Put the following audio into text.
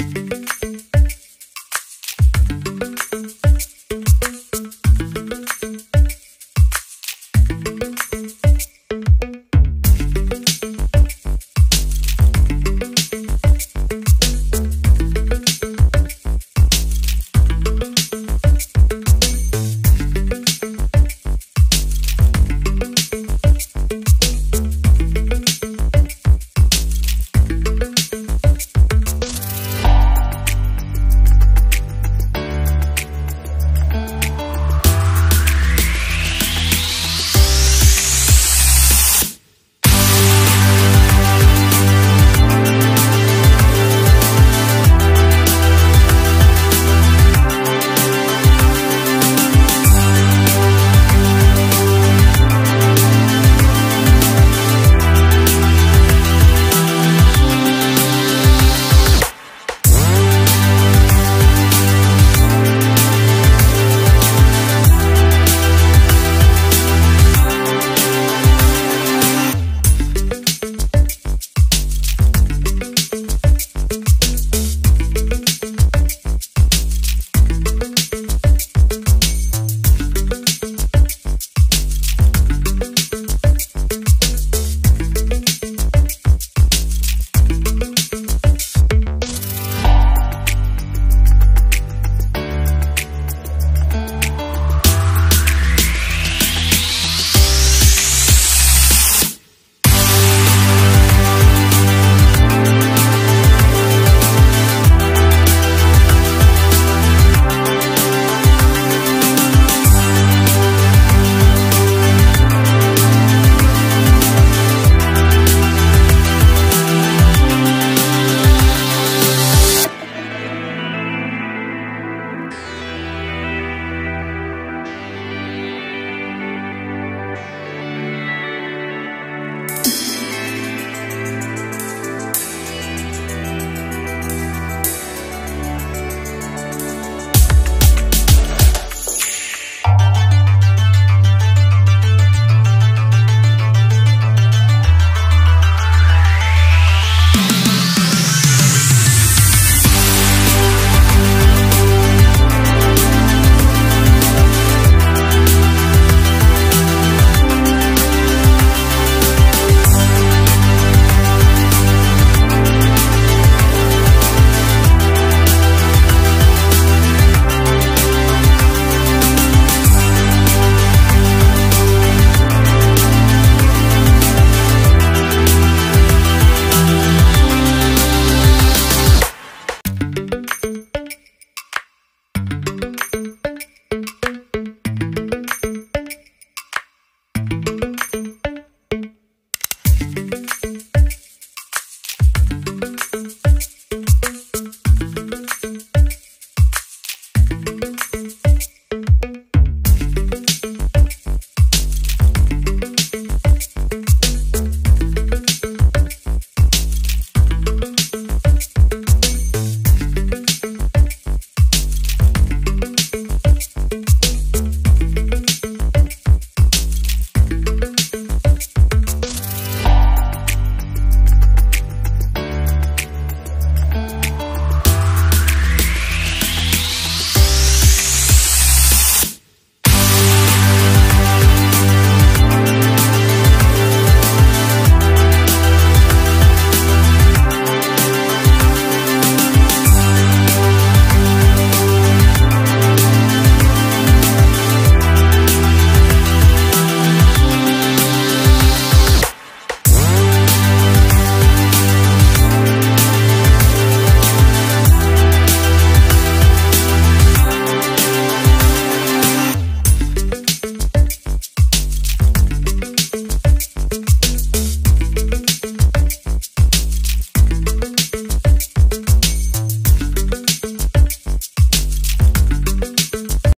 you